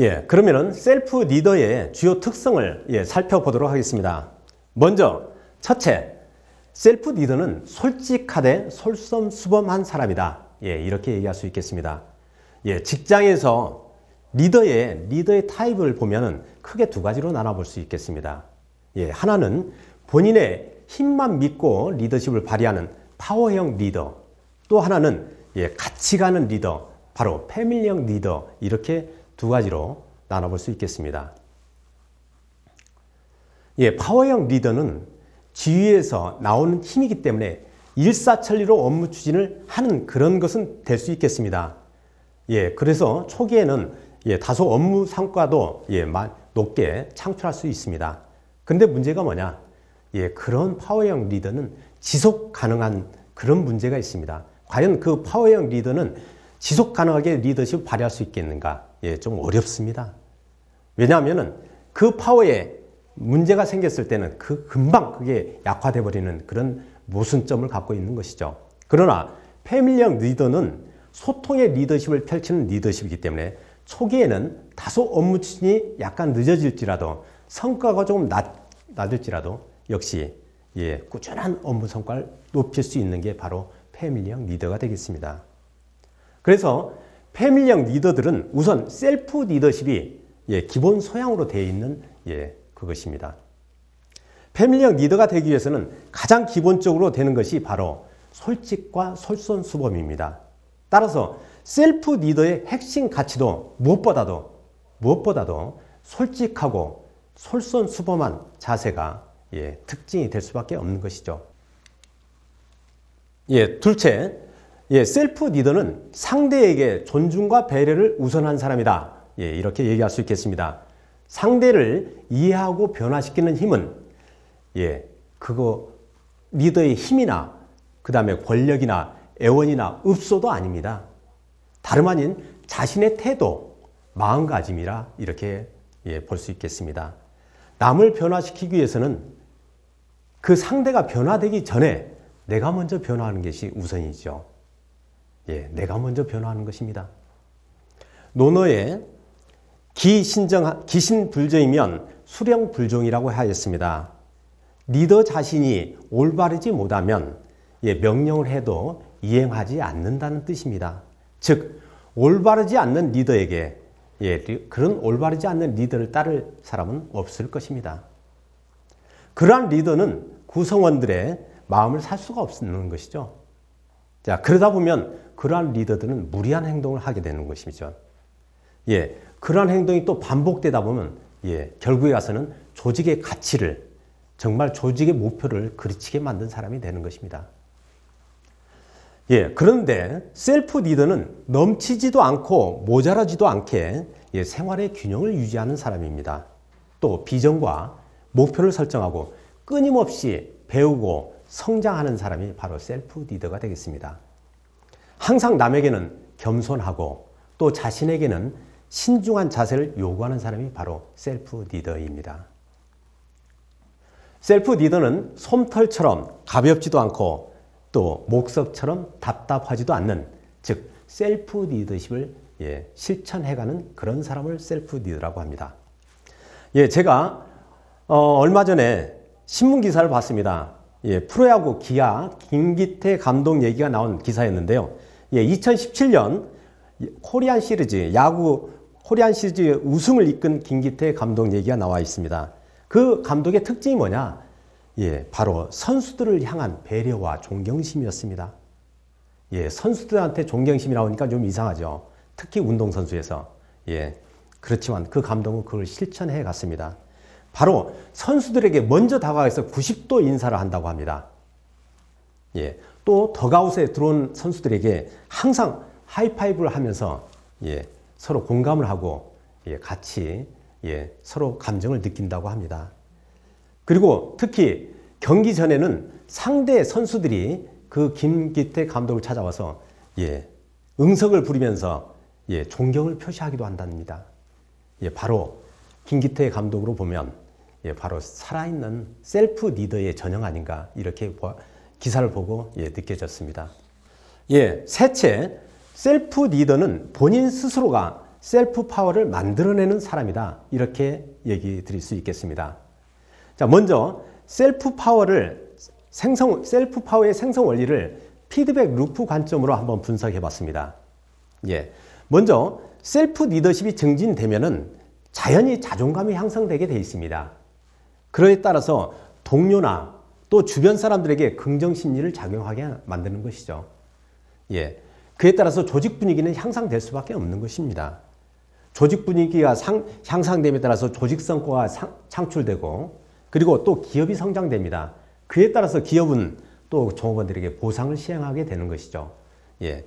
예, 그러면은 셀프 리더의 주요 특성을 예, 살펴보도록 하겠습니다. 먼저 첫째, 셀프 리더는 솔직하되 솔선수범한 사람이다. 예, 이렇게 얘기할 수 있겠습니다. 예, 직장에서 리더의 리더의 타입을 보면은 크게 두 가지로 나눠볼 수 있겠습니다. 예, 하나는 본인의 힘만 믿고 리더십을 발휘하는 파워형 리더. 또 하나는 예, 같이 가는 리더. 바로 패밀리형 리더. 이렇게 두 가지로 나눠볼 수 있겠습니다. 예, 파워형 리더는 지위에서 나오는 힘이기 때문에 일사천리로 업무 추진을 하는 그런 것은 될 수 있겠습니다. 예, 그래서 초기에는 예, 다소 업무 성과도 예, 높게 창출할 수 있습니다. 근데 문제가 뭐냐? 예, 그런 파워형 리더는 지속 가능한 그런 문제가 있습니다. 과연 그 파워형 리더는 지속 가능하게 리더십을 발휘할 수 있겠는가? 예, 좀 어렵습니다. 왜냐하면은 그 파워에 문제가 생겼을 때는 그 금방 그게 약화돼 버리는 그런 모순점을 갖고 있는 것이죠. 그러나 패밀리형 리더는 소통의 리더십을 펼치는 리더십이기 때문에 초기에는 다소 업무 추진이 약간 늦어질지라도 성과가 조금 낮, 낮을지라도 역시 예, 꾸준한 업무 성과를 높일 수 있는 게 바로 패밀리형 리더가 되겠습니다. 그래서 패밀리형 리더들은 우선 셀프 리더십이 예, 기본 소양으로 되어 있는 예, 그것입니다. 패밀리형 리더가 되기 위해서는 가장 기본적으로 되는 것이 바로 솔직과 솔선수범입니다. 따라서 셀프 리더의 핵심 가치도 무엇보다도 무엇보다도 솔직하고 솔선수범한 자세가 예, 특징이 될 수밖에 없는 것이죠. 예, 둘째, 예, 셀프 리더는 상대에게 존중과 배려를 우선한 사람이다. 예, 이렇게 얘기할 수 있겠습니다. 상대를 이해하고 변화시키는 힘은 예, 그거 리더의 힘이나 그 다음에 권력이나 애원이나 읍소도 아닙니다. 다름 아닌 자신의 태도, 마음가짐이라 이렇게 예, 볼 수 있겠습니다. 남을 변화시키기 위해서는 그 상대가 변화되기 전에 내가 먼저 변화하는 것이 우선이죠. 예, 내가 먼저 변화하는 것입니다. 논어에 기신정, 기신불정이면 수령불종이라고 하였습니다. 리더 자신이 올바르지 못하면 예, 명령을 해도 이행하지 않는다는 뜻입니다. 즉, 올바르지 않는 리더에게 예, 그런 올바르지 않는 리더를 따를 사람은 없을 것입니다. 그러한 리더는 구성원들의 마음을 살 수가 없는 것이죠. 자, 그러다 보면 그러한 리더들은 무리한 행동을 하게 되는 것이죠. 예, 그러한 행동이 또 반복되다 보면 예, 결국에 가서는 조직의 가치를 정말 조직의 목표를 그르치게 만든 사람이 되는 것입니다. 예, 그런데 셀프 리더는 넘치지도 않고 모자라지도 않게 예, 생활의 균형을 유지하는 사람입니다. 또 비전과 목표를 설정하고 끊임없이 배우고 성장하는 사람이 바로 셀프 리더가 되겠습니다. 항상 남에게는 겸손하고 또 자신에게는 신중한 자세를 요구하는 사람이 바로 셀프 리더입니다. 셀프 리더는 솜털처럼 가볍지도 않고 또 목석처럼 답답하지도 않는 즉 셀프 리더십을 예, 실천해가는 그런 사람을 셀프 리더라고 합니다. 예, 제가 어, 얼마 전에 신문 기사를 봤습니다. 예, 프로야구 기아 김기태 감독 얘기가 나온 기사였는데요. 예, 2017년 코리안 시리즈 야구 코리안 시리즈 우승을 이끈 김기태 감독 얘기가 나와 있습니다. 그 감독의 특징이 뭐냐? 예, 바로 선수들을 향한 배려와 존경심이었습니다. 예, 선수들한테 존경심이 나오니까 좀 이상하죠. 특히 운동선수에서. 예, 그렇지만 그 감독은 그걸 실천해 갔습니다. 바로 선수들에게 먼저 다가가서 90도 인사를 한다고 합니다. 예, 또 더가웃에 들어온 선수들에게 항상 하이파이브를 하면서 예, 서로 공감을 하고 예, 같이 예, 서로 감정을 느낀다고 합니다. 그리고 특히 경기 전에는 상대 선수들이 그 김기태 감독을 찾아와서 예, 응석을 부리면서 예, 존경을 표시하기도 한답니다. 예, 바로 김기태 감독으로 보면 예, 바로 살아있는 셀프 리더의 전형 아닌가 이렇게 기사를 보고 예, 느껴졌습니다. 예, 셋째, 셀프 리더는 본인 스스로가 셀프 파워를 만들어내는 사람이다. 이렇게 얘기 드릴 수 있겠습니다. 자, 먼저 셀프 파워를 생성, 셀프 파워의 생성 원리를 피드백 루프 관점으로 한번 분석해 봤습니다. 예. 먼저 셀프 리더십이 증진되면은 자연히 자존감이 향상되게 되어 있습니다. 그러에 따라서 동료나 또 주변 사람들에게 긍정 심리를 작용하게 만드는 것이죠. 예. 그에 따라서 조직 분위기는 향상될 수밖에 없는 것입니다. 조직 분위기가 상, 향상됨에 따라서 조직 성과가 상, 창출되고 그리고 또 기업이 성장됩니다. 그에 따라서 기업은 또 종업원들에게 보상을 시행하게 되는 것이죠. 예.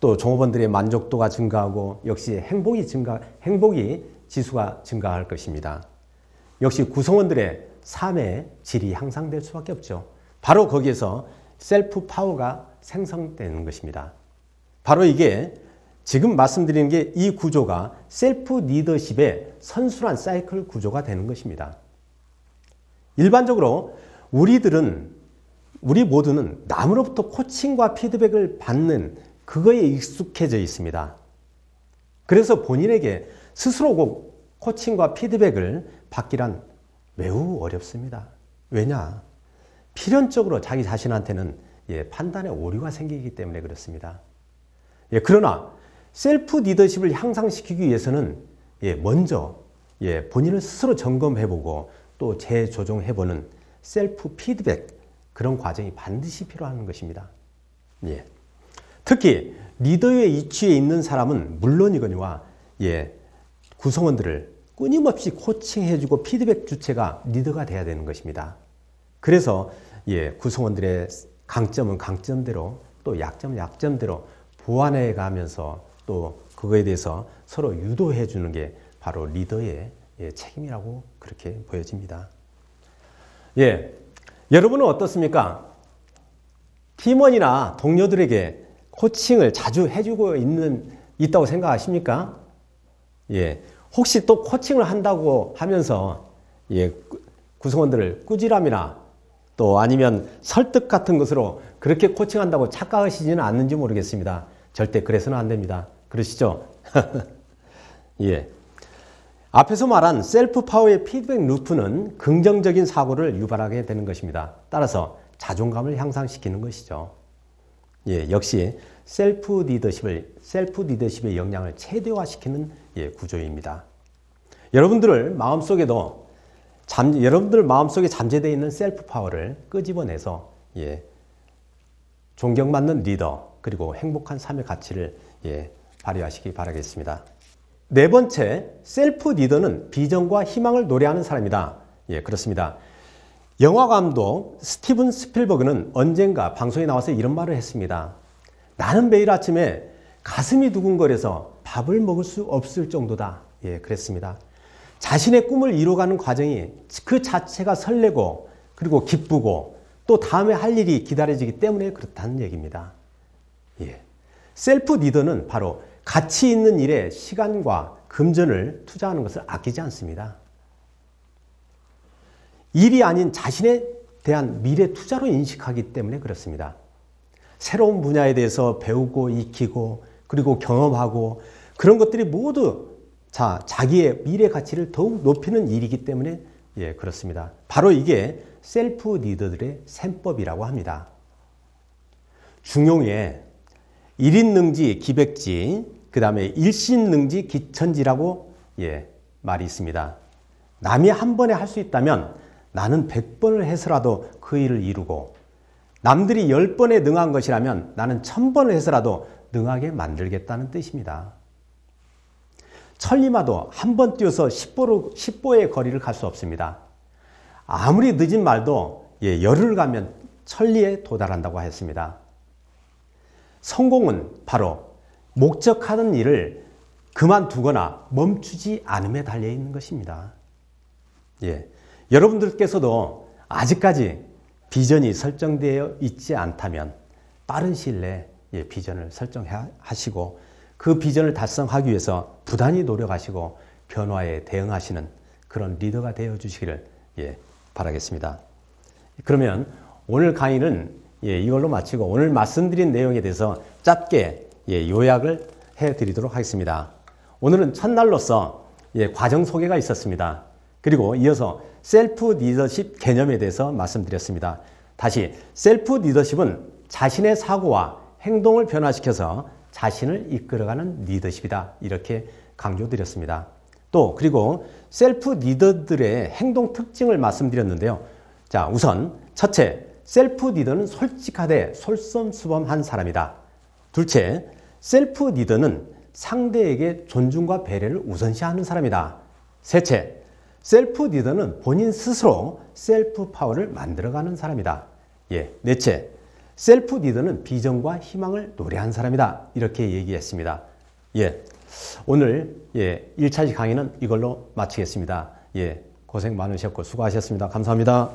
또 종업원들의 만족도가 증가하고 역시 행복이 증가, 행복이 지수가 증가할 것입니다. 역시 구성원들의 삶의 질이 향상될 수밖에 없죠. 바로 거기에서 셀프 파워가 생성되는 것입니다. 바로 이게 지금 말씀드리는 게 이 구조가 셀프 리더십의 선순환 사이클 구조가 되는 것입니다. 일반적으로 우리들은 우리 모두는 남으로부터 코칭과 피드백을 받는 그거에 익숙해져 있습니다. 그래서 본인에게 스스로 코칭과 피드백을 받기란 매우 어렵습니다. 왜냐? 필연적으로 자기 자신한테는 예, 판단에 오류가 생기기 때문에 그렇습니다. 예, 그러나 셀프 리더십을 향상시키기 위해서는 예, 먼저 예, 본인을 스스로 점검해보고 또 재조정해보는 셀프 피드백 그런 과정이 반드시 필요한 것입니다. 예. 특히 리더의 위치에 있는 사람은 물론이거니와 예, 구성원들을 끊임없이 코칭해주고 피드백 주체가 리더가 돼야 되는 것입니다. 그래서 예, 구성원들의 강점은 강점대로 또 약점은 약점대로 보완해 가면서 또 그거에 대해서 서로 유도해 주는 게 바로 리더의 예, 책임이라고 그렇게 보여집니다. 예. 여러분은 어떻습니까? 팀원이나 동료들에게 코칭을 자주 해주고 있는, 있다고 생각하십니까? 예. 혹시 또 코칭을 한다고 하면서, 예, 구성원들을 꾸지람이나 또 아니면 설득 같은 것으로 그렇게 코칭한다고 착각하시지는 않는지 모르겠습니다. 절대 그래서는 안 됩니다. 그러시죠? 예. 앞에서 말한 셀프 파워의 피드백 루프는 긍정적인 사고를 유발하게 되는 것입니다. 따라서 자존감을 향상시키는 것이죠. 예, 역시 셀프 리더십을 셀프 리더십의 역량을 최대화시키는 예, 구조입니다. 여러분들을 마음속에도 잠, 여러분들 마음속에 잠재되어 있는 셀프 파워를 끄집어내서 예, 존경받는 리더 그리고 행복한 삶의 가치를 예, 발휘하시기 바라겠습니다. 네 번째, 셀프 리더는 비전과 희망을 노래하는 사람이다. 예, 그렇습니다. 영화 감독 스티븐 스필버그는 언젠가 방송에 나와서 이런 말을 했습니다. 나는 매일 아침에 가슴이 두근거려서 밥을 먹을 수 없을 정도다. 예, 그랬습니다. 자신의 꿈을 이루어가는 과정이 그 자체가 설레고 그리고 기쁘고 또 다음에 할 일이 기다려지기 때문에 그렇다는 얘기입니다. 예. 셀프 리더는 바로 가치 있는 일에 시간과 금전을 투자하는 것을 아끼지 않습니다. 일이 아닌 자신에 대한 미래 투자로 인식하기 때문에 그렇습니다. 새로운 분야에 대해서 배우고 익히고 그리고 경험하고 그런 것들이 모두 자, 자기의 미래 가치를 더욱 높이는 일이기 때문에 예, 그렇습니다. 바로 이게 셀프 리더들의 셈법이라고 합니다. 중용에 1인 능지 기백지, 그 다음에 일신 능지 기천지라고 예, 말이 있습니다. 남이 한 번에 할 수 있다면 나는 100번을 해서라도 그 일을 이루고 남들이 10번에 능한 것이라면 나는 1000번을 해서라도 능하게 만들겠다는 뜻입니다. 천리마도 한 번 뛰어서 10보로, 10보의 거리를 갈 수 없습니다. 아무리 늦은 말도 예, 열흘 가면 천리에 도달한다고 했습니다. 성공은 바로 목적하는 일을 그만두거나 멈추지 않음에 달려 있는 것입니다. 예. 여러분들께서도 아직까지 비전이 설정되어 있지 않다면 빠른 시일 내에 예, 비전을 설정하시고 그 비전을 달성하기 위해서 부단히 노력하시고 변화에 대응하시는 그런 리더가 되어 주시기를 예, 바라겠습니다. 그러면 오늘 강의는 예, 이걸로 마치고 오늘 말씀드린 내용에 대해서 짧게 예, 요약을 해 드리도록 하겠습니다. 오늘은 첫날로서 예, 과정 소개가 있었습니다. 그리고 이어서 셀프 리더십 개념에 대해서 말씀드렸습니다. 다시 셀프 리더십은 자신의 사고와 행동을 변화시켜서 자신을 이끌어가는 리더십이다. 이렇게 강조드렸습니다. 또 그리고 셀프 리더들의 행동 특징을 말씀드렸는데요. 자, 우선 첫째, 셀프 리더는 솔직하되 솔선수범한 사람이다. 둘째, 셀프 리더는 상대에게 존중과 배려를 우선시하는 사람이다. 셋째, 셀프 리더는 본인 스스로 셀프 파워를 만들어가는 사람이다. 예, 넷째, 셀프 리더는 비전과 희망을 노래한 사람이다. 이렇게 얘기했습니다. 예, 오늘 예, 1차시 강의는 이걸로 마치겠습니다. 예, 고생 많으셨고 수고하셨습니다. 감사합니다.